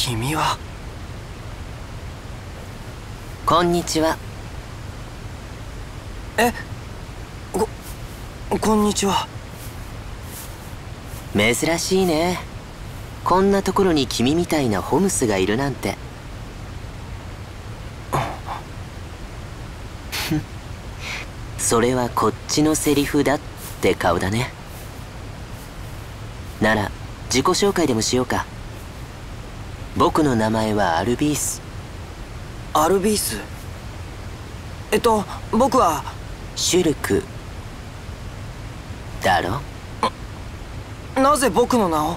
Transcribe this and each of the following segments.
君は。こんにちは。えここんにちは。珍しいね。こんなところに君みたいなホムスがいるなんて。それはこっちのセリフだって顔だね。なら自己紹介でもしようか僕の名前はアルビース。アルビース？えっと僕は。シュルク。だろ？なぜ僕の名を？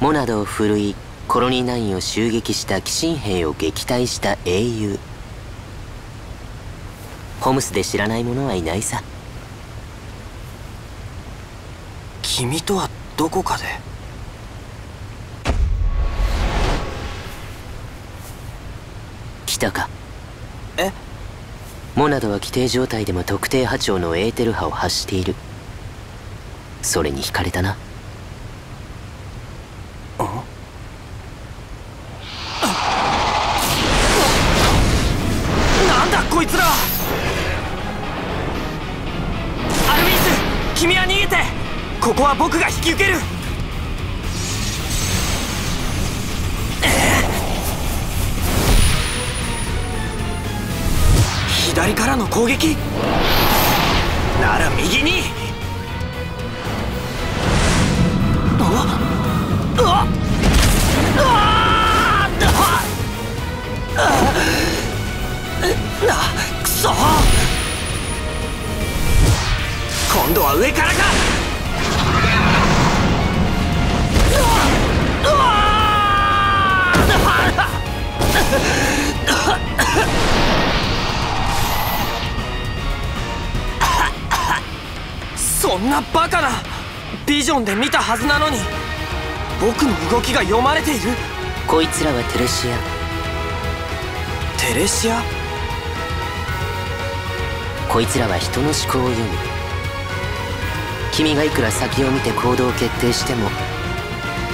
モナドを振るいコロニー9を襲撃した寄進兵を撃退した英雄。ホムスで知らない者はいないさ。君とはどこかで？来たか？え？モナドは規定状態でも特定波長のエーテル波を発している。それに惹かれたな。なんだこいつら！アルビース君は逃げて！ここは僕が引き受ける左からの攻撃。なら右に。あっあっあっなくそ。今度は上からか。んなバカなビジョンで見たはずなのに僕の動きが読まれている。こいつらはテレシア。テレシア？こいつらは人の思考を読む。君がいくら先を見て行動を決定しても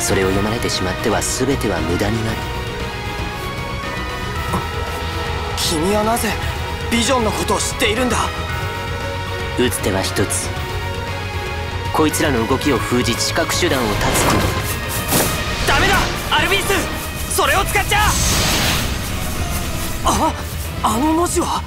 それを読まれてしまっては全ては無駄になる。君はなぜビジョンのことを知っているんだ？打つ手は一つこいつらの動きを封じ知覚手段を断つ。ことダメだ！アルビス！それを使っちゃ！ああの文字は？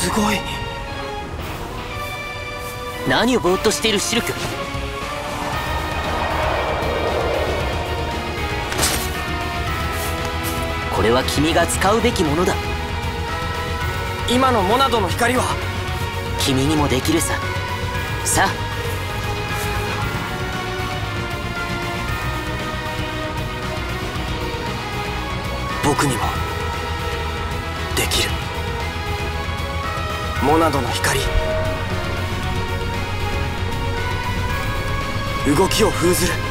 すごい。何をぼーっとしているシルク？これは君が使うべきものだ。今のモナドの光は？君にもできるさ。さあ。僕にもモナドの光。動きを封ずる。